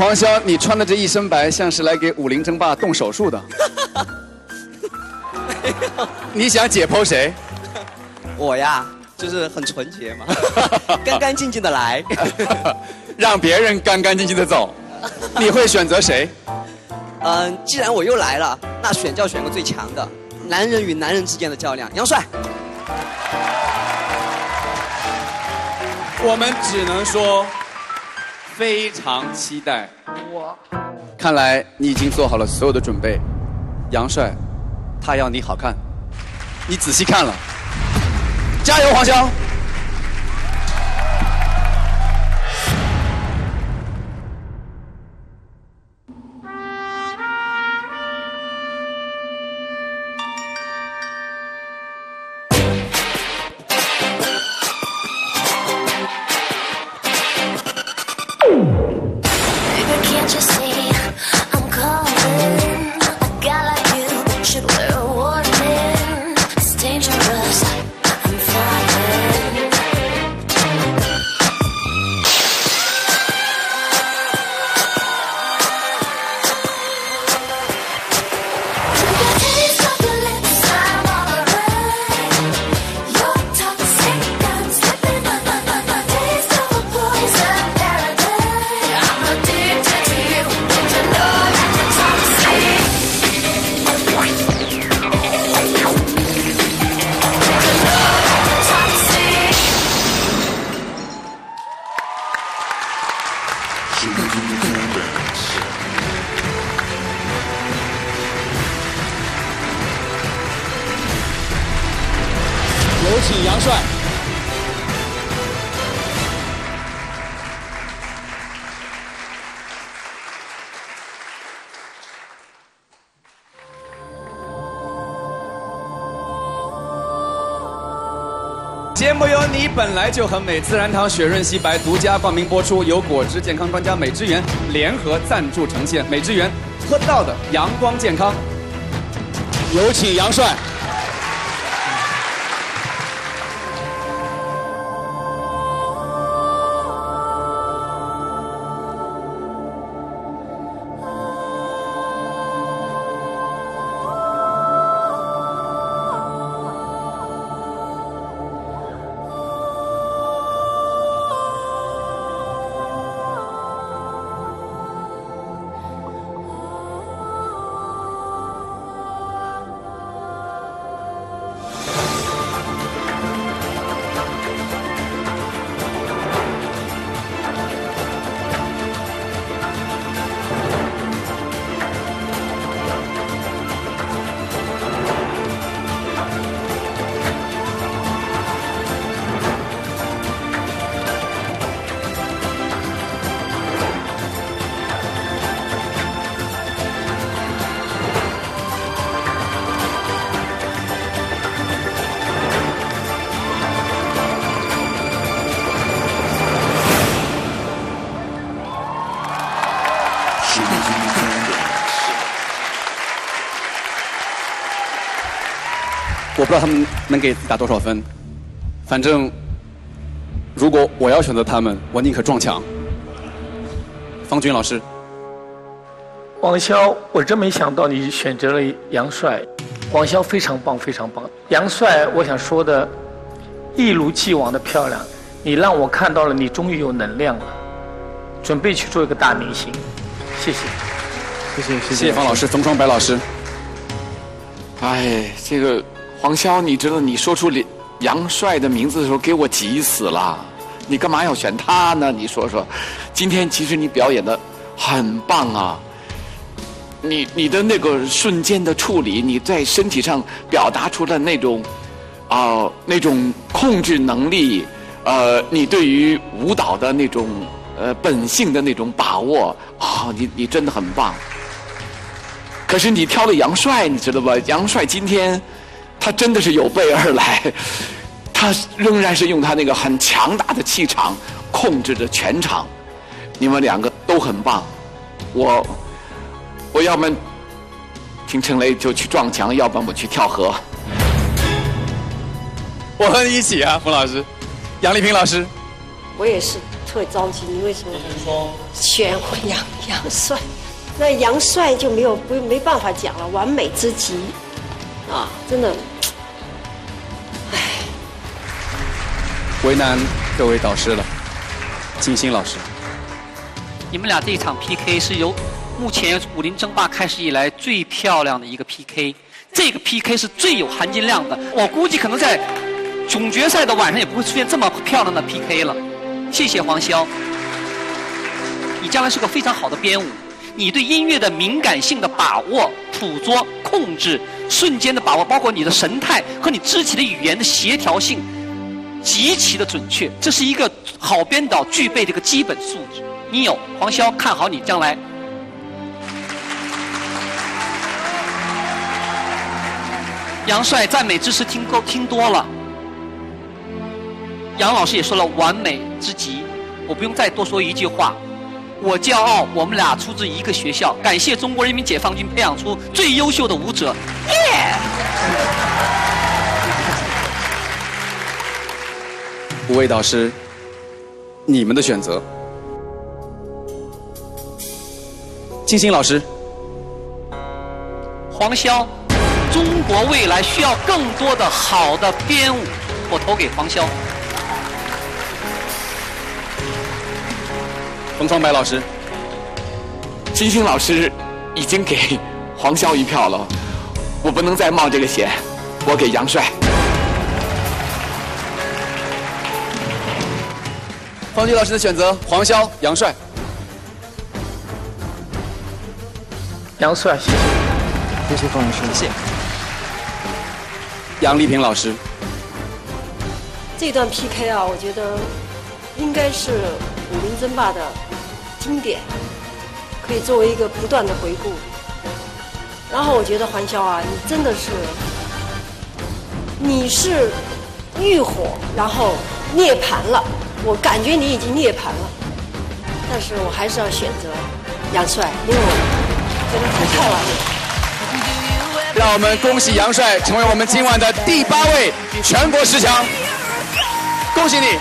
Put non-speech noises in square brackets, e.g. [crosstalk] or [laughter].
黄潇，你穿的这一身白，像是来给武林争霸动手术的。[laughs] 你想解剖谁？我呀，就是很纯洁嘛，[laughs] 干干净净的来，[laughs] 让别人干干净净的走。你会选择谁？嗯，既然我又来了，那选就要选个最强的，男人与男人之间的较量，杨帅。我们只能说，非常期待。我！看来你已经做好了所有的准备，杨帅，他要你好看，你仔细看了，加油，黄潇！请杨帅节目由你本来就很美，自然堂雪润皙白独家冠名播出，由果汁健康专家美汁源联合赞助呈现。美汁源，喝到的阳光健康。有请杨帅。我不知道他们能给自己打多少分，反正如果我要选择他们，我宁可撞墙。方军老师，王潇，我真没想到你选择了杨帅，王潇非常棒，非常棒。杨帅，我想说的，一如既往的漂亮，你让我看到了你终于有能量了，准备去做一个大明星。谢谢，谢谢谢谢方老师，冯双白老师。哎，这个。黄潇，你知道你说出杨帅的名字的时候，给我急死了。你干嘛要选他呢？你说说。今天其实你表演的很棒啊，你你的那个瞬间的处理，你在身体上表达出的那种啊那种控制能力，呃，你对于舞蹈的那种呃本性的那种把握啊，你你真的很棒。可是你挑了杨帅，你知道吧？杨帅今天。他真的是有备而来，他仍然是用他那个很强大的气场控制着全场。你们两个都很棒，我我要么听陈雷就去撞墙，要不然我去跳河。我和你一起啊，冯老师，杨丽萍老师，我也是特着急，你为什么选我杨杨帅？那杨帅就没有不没办法讲了，完美之极啊，真的，唉，为难各位导师了。金星老师，你们俩这一场 PK 是由目前武林争霸开始以来最漂亮的一个 PK，这个 PK 是最有含金量的。我估计可能在总决赛的晚上也不会出现这么漂亮的 PK 了。谢谢黄潇，你将来是个非常好的编舞。你对音乐的敏感性的把握、捕捉、控制、瞬间的把握，包括你的神态和你肢体的语言的协调性，极其的准确。这是一个好编导具备的一个基本素质。你有黄潇，看好你将来。杨帅赞美之词听够听多了，杨老师也说了完美之极，我不用再多说一句话。我骄傲，我们俩出自一个学校。感谢中国人民解放军培养出最优秀的舞者，耶！五位导师，你们的选择。金星老师，黄潇，中国未来需要更多的好的编舞，我投给黄潇。冯双白老师，金星老师已经给 [laughs] 黄潇一票了，我不能再冒这个险，我给杨帅。方菊老师的选择：黄潇、杨帅。杨帅，谢谢。谢谢方老师，谢谢。杨丽萍老师，这段 PK 啊，我觉得应该是武林争霸的经典，可以作为一个不断的回顾。然后我觉得黄潇啊，你真的是，你是欲火，然后涅槃了。我感觉你已经涅槃了，但是我还是要选择杨帅，因为我。真的太完美了！让我们恭喜杨帅成为我们今晚的第八位全国十强，恭喜你！